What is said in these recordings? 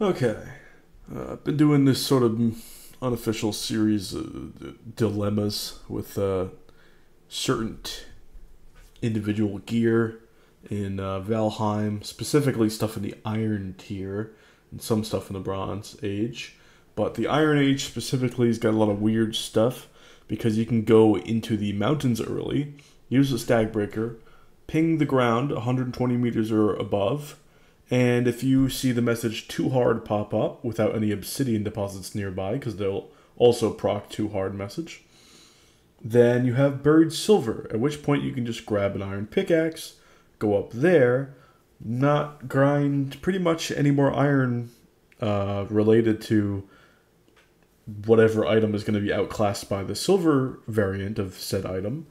Okay. Uh, I've been doing this sort of unofficial series of dilemmas with uh, certain individual gear in uh, Valheim, specifically stuff in the Iron tier and some stuff in the Bronze Age. But the Iron Age specifically has got a lot of weird stuff because you can go into the mountains early, use a stag breaker, ping the ground 120 meters or above, and if you see the message too hard pop up without any obsidian deposits nearby, because they'll also proc too hard message, then you have buried silver, at which point you can just grab an iron pickaxe, go up there, not grind pretty much any more iron uh, related to whatever item is going to be outclassed by the silver variant of said item,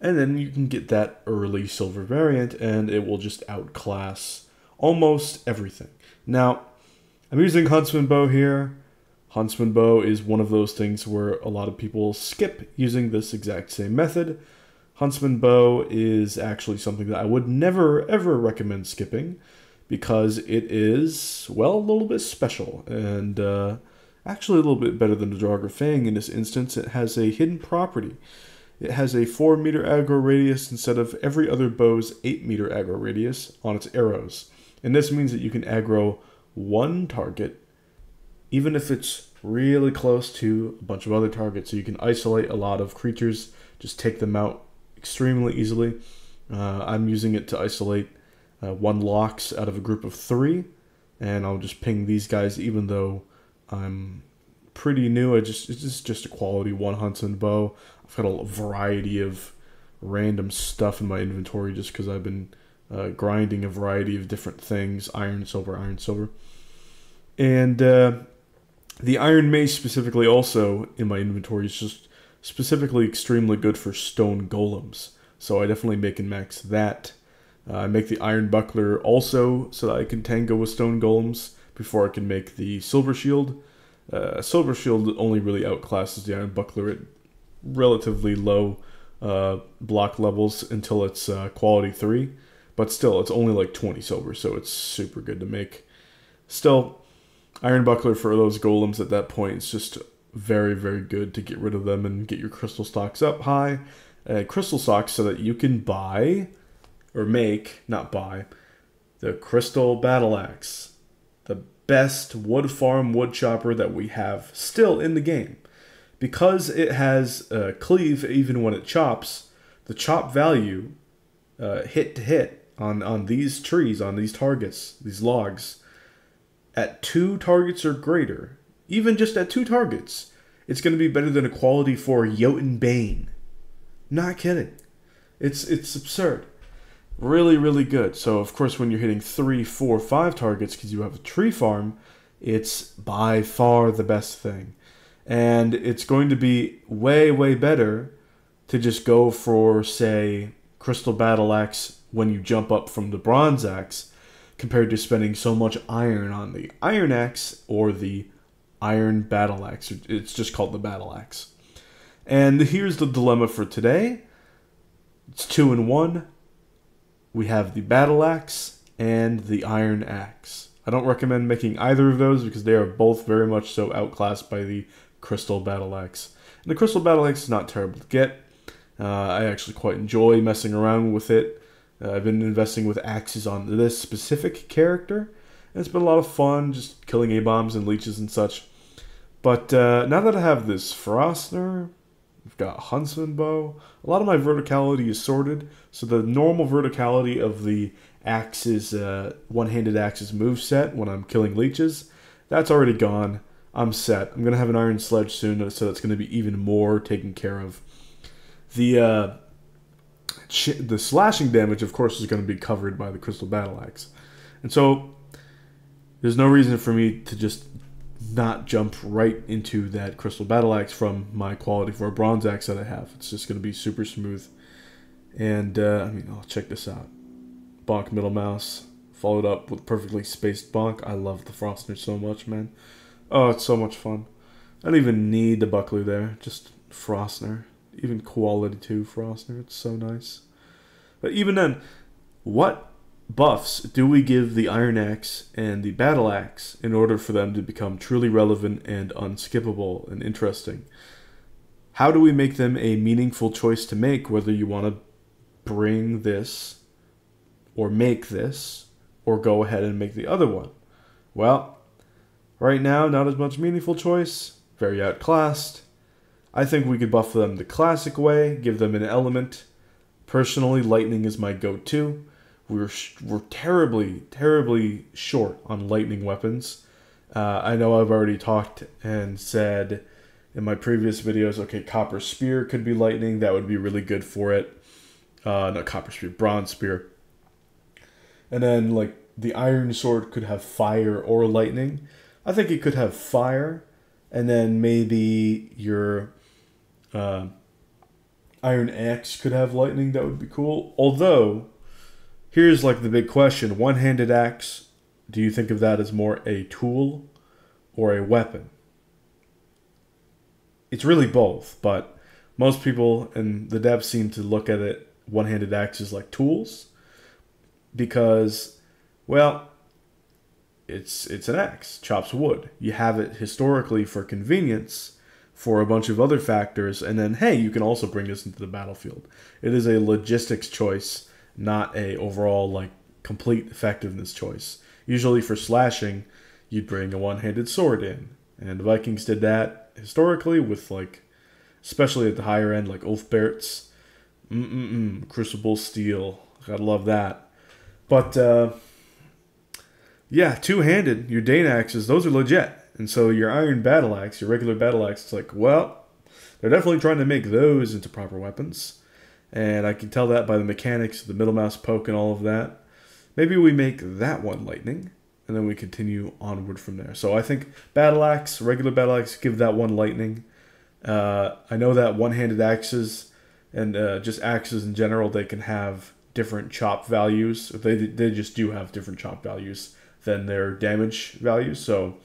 and then you can get that early silver variant, and it will just outclass almost everything. Now, I'm using Huntsman Bow here. Huntsman Bow is one of those things where a lot of people skip using this exact same method. Huntsman Bow is actually something that I would never ever recommend skipping because it is, well, a little bit special and uh, actually a little bit better than the Draugr Fang in this instance. It has a hidden property. It has a 4 meter aggro radius instead of every other bow's 8 meter aggro radius on its arrows. And this means that you can aggro one target, even if it's really close to a bunch of other targets. So you can isolate a lot of creatures, just take them out extremely easily. Uh, I'm using it to isolate uh, one Lox out of a group of three, and I'll just ping these guys even though I'm pretty new. I just it's just just a quality one Huntsman bow. I've got a variety of random stuff in my inventory just because I've been uh, grinding a variety of different things iron, silver, iron, silver. And uh, the Iron Mace, specifically, also in my inventory, is just specifically extremely good for stone golems. So I definitely make and max that. Uh, I make the Iron Buckler also so that I can tango with stone golems before I can make the Silver Shield. Uh, Silver Shield only really outclasses the Iron Buckler at relatively low uh, block levels until it's uh, quality 3. But still, it's only like 20 silver, so it's super good to make. Still, Iron Buckler for those golems at that point is just very, very good to get rid of them and get your crystal stocks up high. Uh, crystal stocks so that you can buy or make, not buy, the Crystal Battle Axe. The best wood farm wood chopper that we have still in the game. Because it has uh, cleave even when it chops, the chop value uh, hit to hit on on these trees, on these targets, these logs, at two targets or greater, even just at two targets, it's going to be better than a quality four Jotun Bane. Not kidding. It's it's absurd. Really, really good. So of course, when you're hitting three, four, five targets because you have a tree farm, it's by far the best thing, and it's going to be way, way better to just go for say Crystal Battle Axe when you jump up from the bronze axe compared to spending so much iron on the iron axe or the iron battle axe. It's just called the battle axe. And here's the dilemma for today. It's two in one. We have the battle axe and the iron axe. I don't recommend making either of those because they are both very much so outclassed by the crystal battle axe. And the crystal battle axe is not terrible to get. Uh, I actually quite enjoy messing around with it uh, I've been investing with axes on this specific character. And it's been a lot of fun, just killing A bombs and leeches and such. But uh, now that I have this Frostner, I've got Huntsman Bow, a lot of my verticality is sorted. So the normal verticality of the axes, uh, one-handed axes move set when I'm killing leeches, that's already gone. I'm set. I'm gonna have an iron sledge soon, so that's gonna be even more taken care of. The uh, the slashing damage, of course, is going to be covered by the Crystal Battle Axe. And so there's no reason for me to just not jump right into that Crystal Battle Axe from my quality for a Bronze Axe that I have. It's just going to be super smooth. And, uh, I mean, I'll check this out. Bonk Middle Mouse, followed up with Perfectly Spaced Bonk. I love the Frostner so much, man. Oh, it's so much fun. I don't even need the Buckler there, just Frostner even quality two Frostner. It's so nice. But even then, what buffs do we give the Iron Axe and the Battle Axe in order for them to become truly relevant and unskippable and interesting? How do we make them a meaningful choice to make, whether you want to bring this or make this or go ahead and make the other one? Well, right now, not as much meaningful choice, very outclassed. I think we could buff them the classic way, give them an element. Personally, lightning is my go to. We're, we're terribly, terribly short on lightning weapons. Uh, I know I've already talked and said in my previous videos, okay, copper spear could be lightning. That would be really good for it. Uh, not copper spear, bronze spear. And then, like, the iron sword could have fire or lightning. I think it could have fire, and then maybe your uh, iron axe could have lightning. That would be cool. Although, here's like the big question: one-handed axe. Do you think of that as more a tool or a weapon? It's really both, but most people and the devs seem to look at it one-handed axes like tools because well, it's it's an axe, chops wood. You have it historically for convenience, for a bunch of other factors, and then hey, you can also bring this into the battlefield. It is a logistics choice, not a overall like complete effectiveness choice. Usually for slashing, you'd bring a one-handed sword in, and the Vikings did that historically with like, especially at the higher end like Ulfberts, mm-mm-mm, Crucible Steel. Gotta love that. But uh, yeah, two handed, your Dane axes, those are legit. And so your iron battle axe, your regular battle axe, it's like, well, they're definitely trying to make those into proper weapons. And I can tell that by the mechanics, the middle mouse poke, and all of that. Maybe we make that one lightning, and then we continue onward from there. So I think battle axe, regular battle axe, give that one lightning. Uh, I know that one-handed axes and uh, just axes in general, they can have different chop values. They they just do have different chop values than their damage values. So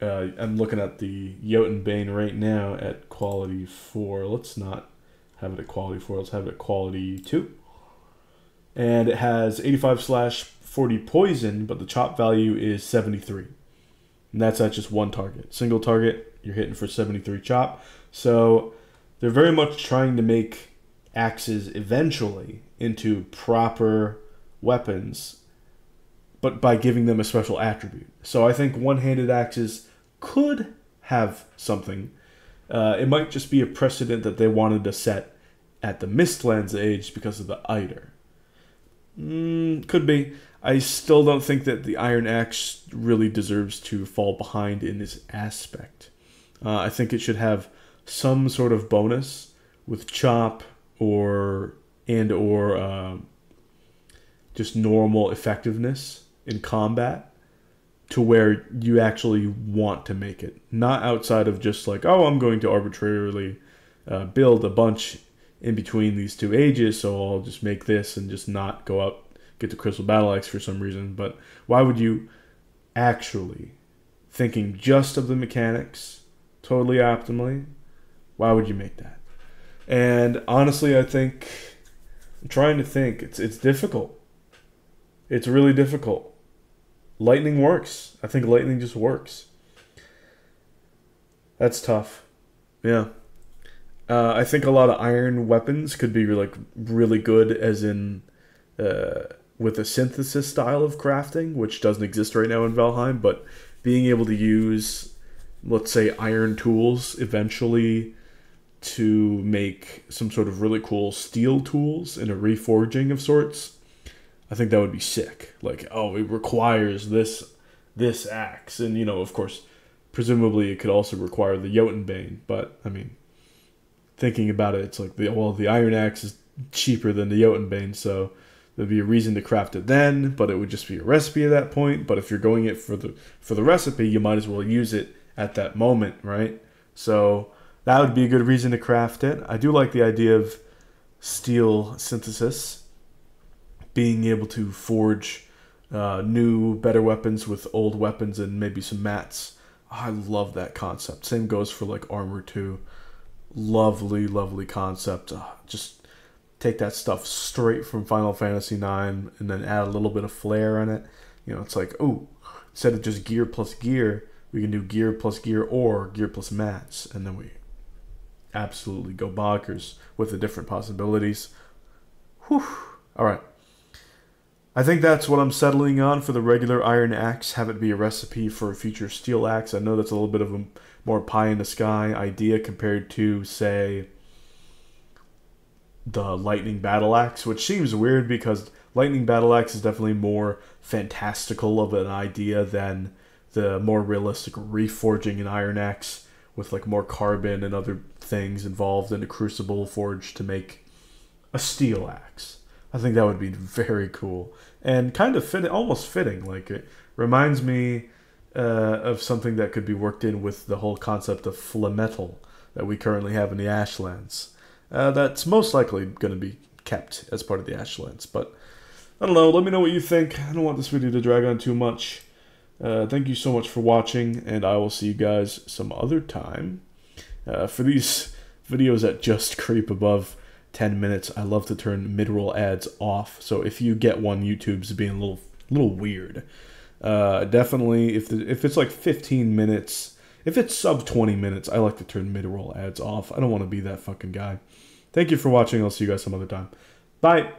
uh, I'm looking at the Jotun Bane right now at quality 4. Let's not have it at quality 4. Let's have it at quality 2. And it has 85 slash 40 poison, but the chop value is 73. And that's at just one target. Single target, you're hitting for 73 chop. So they're very much trying to make axes eventually into proper weapons but by giving them a special attribute. So I think one-handed axes could have something. Uh, it might just be a precedent that they wanted to set at the Mistlands age because of the Eider. Mm, could be. I still don't think that the Iron Axe really deserves to fall behind in this aspect. Uh, I think it should have some sort of bonus with chop or and or uh, just normal effectiveness in combat to where you actually want to make it, not outside of just like, oh, I'm going to arbitrarily uh, build a bunch in between these two ages, so I'll just make this and just not go up get the crystal battle axe for some reason. But why would you actually thinking just of the mechanics totally optimally? Why would you make that? And honestly, I think I'm trying to think. It's it's difficult. It's really difficult lightning works. I think lightning just works. That's tough. Yeah. Uh, I think a lot of iron weapons could be like really good, as in uh, with a synthesis style of crafting, which doesn't exist right now in Valheim. But being able to use, let's say, iron tools eventually to make some sort of really cool steel tools in a reforging of sorts I think that would be sick. Like, oh, it requires this this axe, and you know, of course, presumably it could also require the Jotun Bane. But I mean, thinking about it, it's like the well, the Iron Axe is cheaper than the Jotun Bane, so there'd be a reason to craft it then. But it would just be a recipe at that point. But if you're going it for the for the recipe, you might as well use it at that moment, right? So that would be a good reason to craft it. I do like the idea of steel synthesis being able to forge uh, new, better weapons with old weapons and maybe some mats. I love that concept. Same goes for like armor too. Lovely, lovely concept. Uh, just take that stuff straight from Final Fantasy IX and then add a little bit of flair on it. You know, it's like, oh, instead of just gear plus gear, we can do gear plus gear or gear plus mats, and then we absolutely go bonkers with the different possibilities. Whew. All right. I think that's what I'm settling on for the regular iron axe. Have it be a recipe for a future steel axe. I know that's a little bit of a more pie in the sky idea compared to, say, the lightning battle axe, which seems weird because lightning battle axe is definitely more fantastical of an idea than the more realistic reforging an iron axe with like more carbon and other things involved in a crucible forge to make a steel axe. I think that would be very cool and kind of fit, almost fitting. Like it reminds me uh, of something that could be worked in with the whole concept of flametal that we currently have in the Ashlands. Uh, that's most likely going to be kept as part of the Ashlands, but I don't know. Let me know what you think. I don't want this video to drag on too much. Uh, thank you so much for watching, and I will see you guys some other time. Uh, for these videos that just creep above 10 minutes, I love to turn mid-roll ads off. So if you get one, YouTube's being a little little weird. Uh, definitely, if the, if it's like 15 minutes, if it's sub 20 minutes, I like to turn mid-roll ads off. I don't want to be that fucking guy. Thank you for watching. I'll see you guys some other time. Bye.